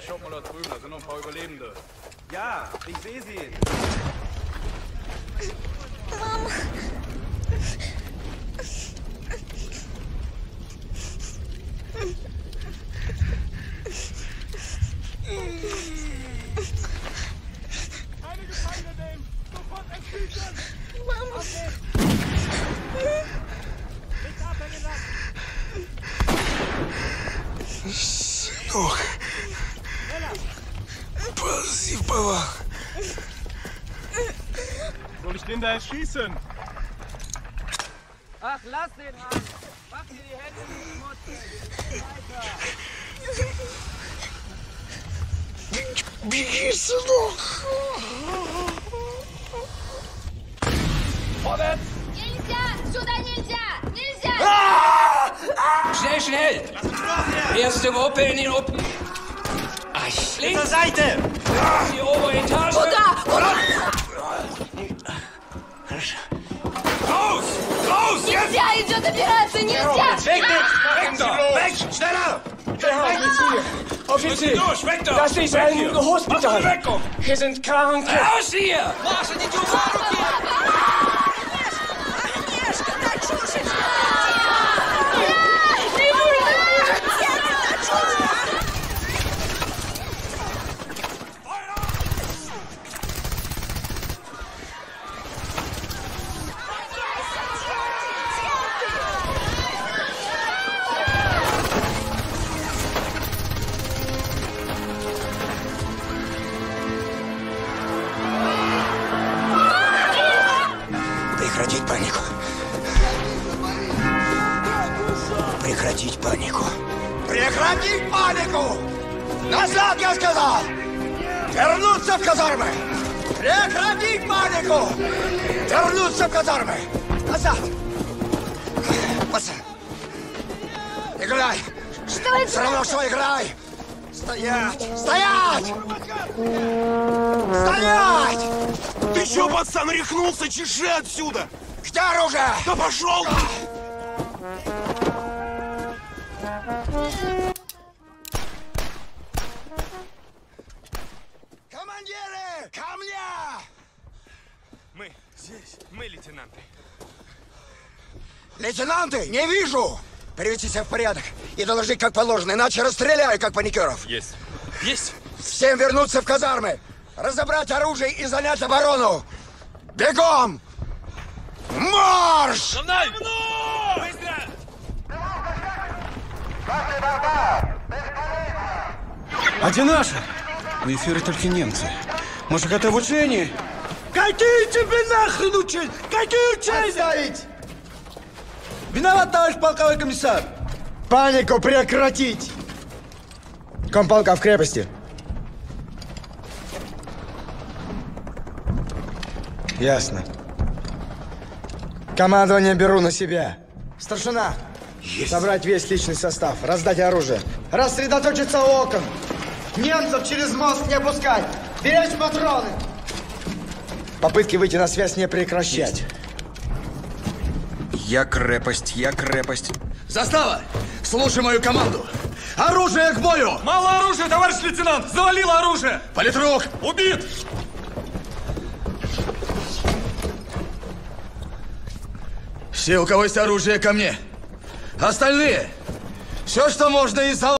ich schau mal da drüben, da sind noch ein paar Überlebende. Ja, ich sehe sie. Mama. Eine Gefangene nehmen! Sofort entführen! Mama! Okay. Nicht abhängen lassen! Noch! Ползи в полах. Soll ich den da erschießen? Ach, lass den an! Mach dir die Hände nicht schmutzig! Weiter! Беги, сынок. Нельзя! Сюда нельзя! Нельзя! Schnell, schnell! Erste Gruppe in die Gruppe. Links, Seite! die obere Etage. Куда? Raus! Raus! Jetzt! Нельзя! Идет операция! Нельзя! Weg da! Weg da! Weg! Schneller! Offizier, Durch! Weg da! das ist ein Hospital. Weg! Hier sind Kranke. Raus hier! Прекратить панику. Прекратить панику. Прекратить панику! Назад, я сказал! Вернуться в казармы! Прекратить панику! Вернуться в казармы! Назад! Пацан! Играй! Что это? Все равно, что играй! Стоять! Стоять! Стоять! Ты чё, пацан, рехнулся? Чеши отсюда! Где оружие? Да пошел! Командиры! Ко мне! Мы здесь, мы лейтенанты. Лейтенанты, не вижу! Приведите себя в порядок и доложи как положено, иначе расстреляю, как паникеров. Есть. Есть! Всем вернуться в казармы, разобрать оружие и занять оборону. Бегом! Марш! Быстро! А где наши? В эфире только немцы. Может, это обучение? Какие тебе нахрен учить? Какие учения? Отставить! Виноват, товарищ полковой комиссар! Панику прекратить! Комполка в крепости. Ясно. Командование беру на себя. Старшина, собрать весь личный состав, раздать оружие, рассредоточиться у окон. Немцев через мост не опускать, беречь патроны. Попытки выйти на связь не прекращать. Я крепость, я крепость. Застава! Слушай мою команду! Оружие к бою! Мало оружия, товарищ лейтенант! Завалило оружие! Политрук! Убит! Все, у кого есть оружие, ко мне! Остальные! Все, что можно из